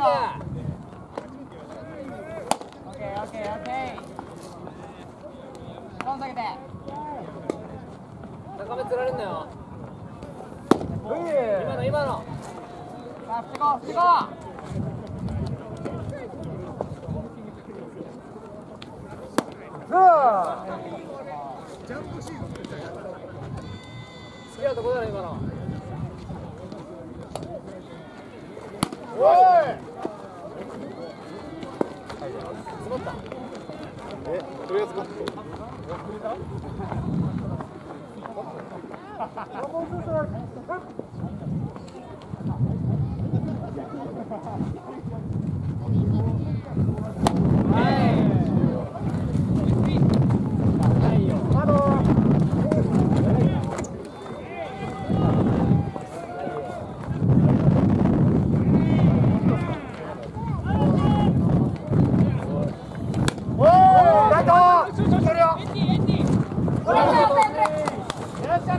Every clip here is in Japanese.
よ。ーン下げて高められんよ。今の今の。さあこうジャンプシーン好きな。とこだね今の。えとりあえず。カットもうちょっと ¡Vamos! ¡Gracias,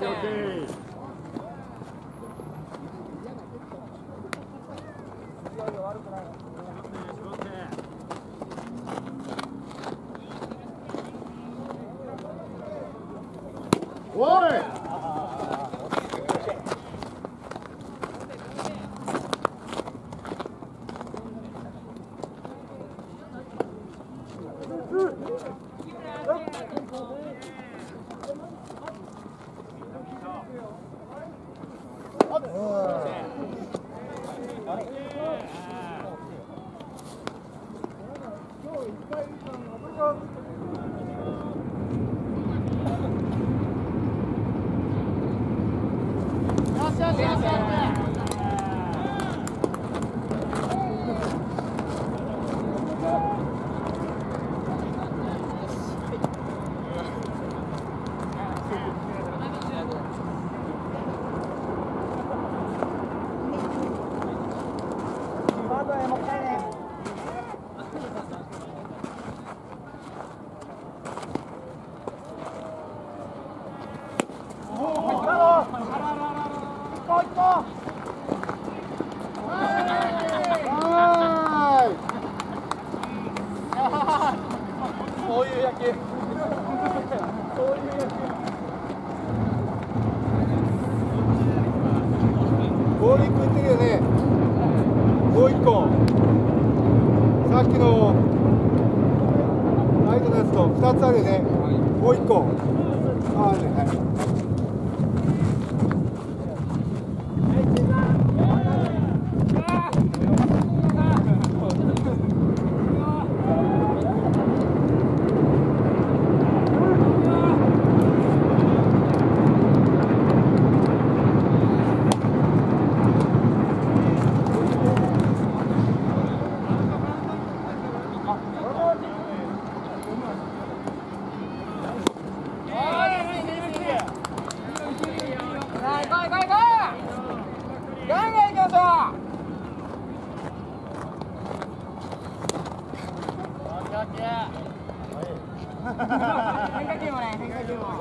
Good. さっきのライトのやつと2つあるよね。もう1個。ああるね。はいさあ行こう行こう行こうガンガン行きましょう変化球もね変化球も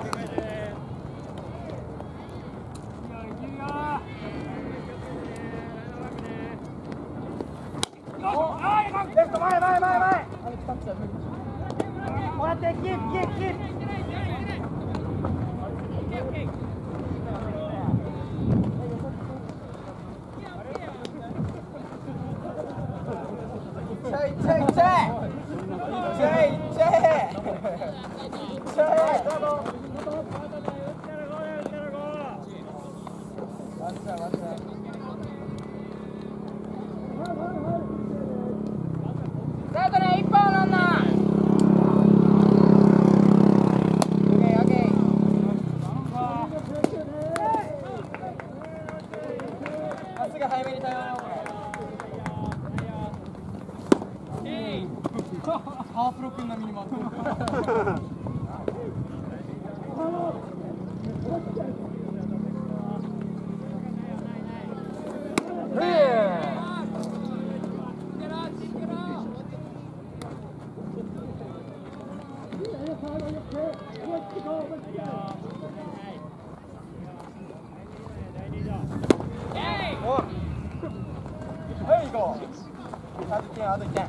レフト前前前前こうやってキープキープキープちょいちょいちょい早めに対応よこれ？ハーフロ君並みに回って。るはい行こうあと1点あと1点